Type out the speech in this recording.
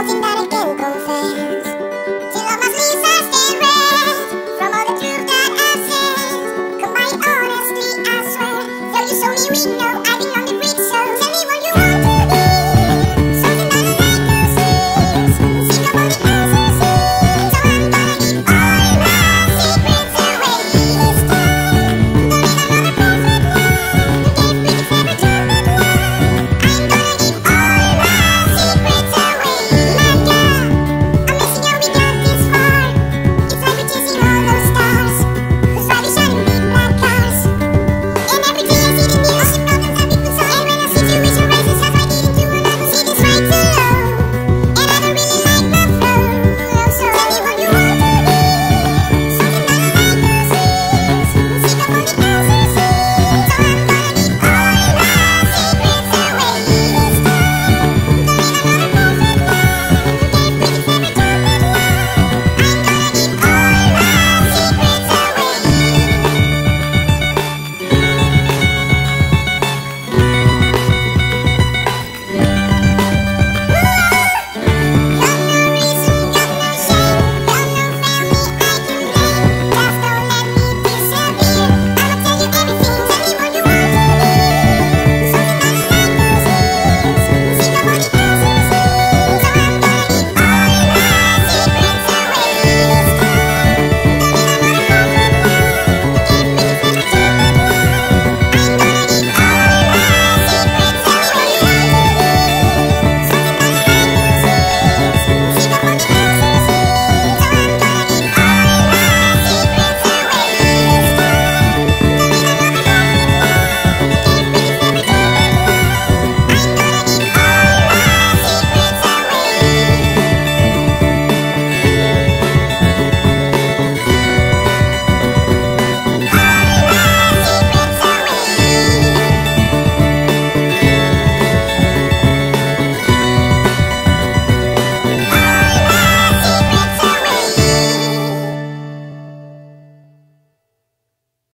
something that I can confess